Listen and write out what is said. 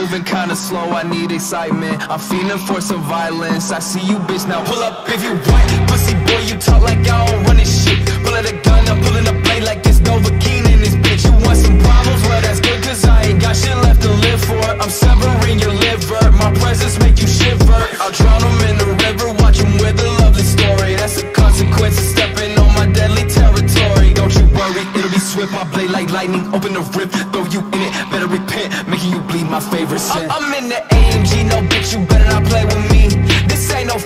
moving kinda slow. I need excitement. I'm feeling for some violence. I see you, bitch. Now pull up if you want. Pussy boy, you talk like I don't run this shit. swift. my blade like lightning, open the rip, throw you in it. Better repent, making you bleed my favorite sin. I'm in the AMG, no bitch, you better not play with me. This ain't no